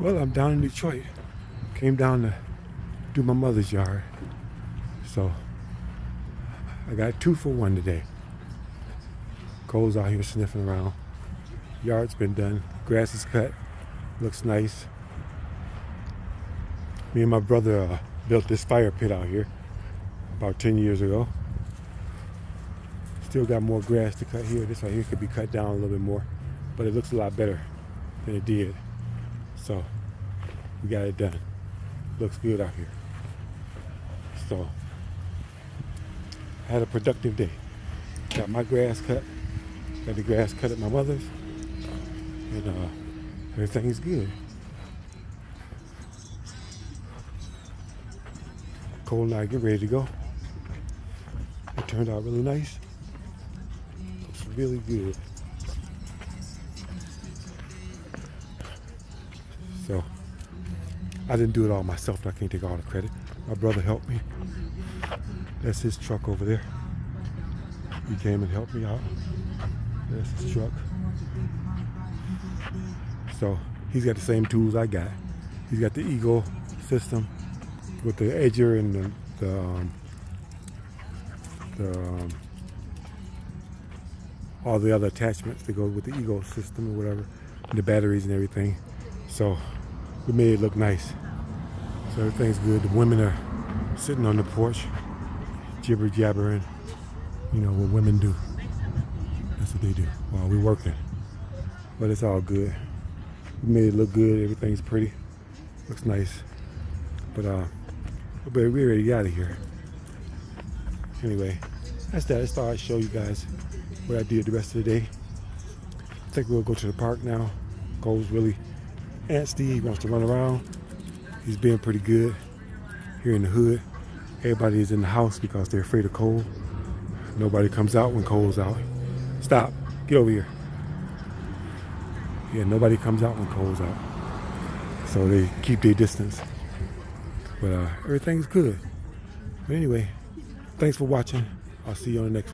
Well, I'm down in Detroit. Came down to do my mother's yard. So I got two for one today. Coal's out here sniffing around. Yard's been done. Grass is cut. Looks nice. Me and my brother uh, built this fire pit out here about 10 years ago. Still got more grass to cut here. This right here could be cut down a little bit more, but it looks a lot better than it did. So we got it done. Looks good out here. So I had a productive day. Got my grass cut. Got the grass cut at my mother's. And uh, everything's good. Coal and I get ready to go. It turned out really nice. Looks really good. So I didn't do it all myself. and I can't take all the credit. My brother helped me. That's his truck over there. He came and helped me out. That's his truck. So he's got the same tools I got. He's got the EGO system with the edger and the, the, um, the um, all the other attachments that go with the EGO system or whatever, the batteries and everything. So we made it look nice. So everything's good. The women are sitting on the porch, jibber jabbering. You know what women do. That's what they do while we're working. But it's all good. We made it look good. Everything's pretty. Looks nice. But uh, but we're ready to out of here. Anyway, that's that. I thought I'd show you guys what I did the rest of the day. I think we'll go to the park now. Coal's really antsy. Steve wants to run around. He's being pretty good here in the hood. Everybody is in the house because they're afraid of Coal. Nobody comes out when Coal's out. Stop. Get over here. Yeah, nobody comes out when Coal's out. So they keep their distance. But uh, everything's good. But anyway, thanks for watching. I'll see you on the next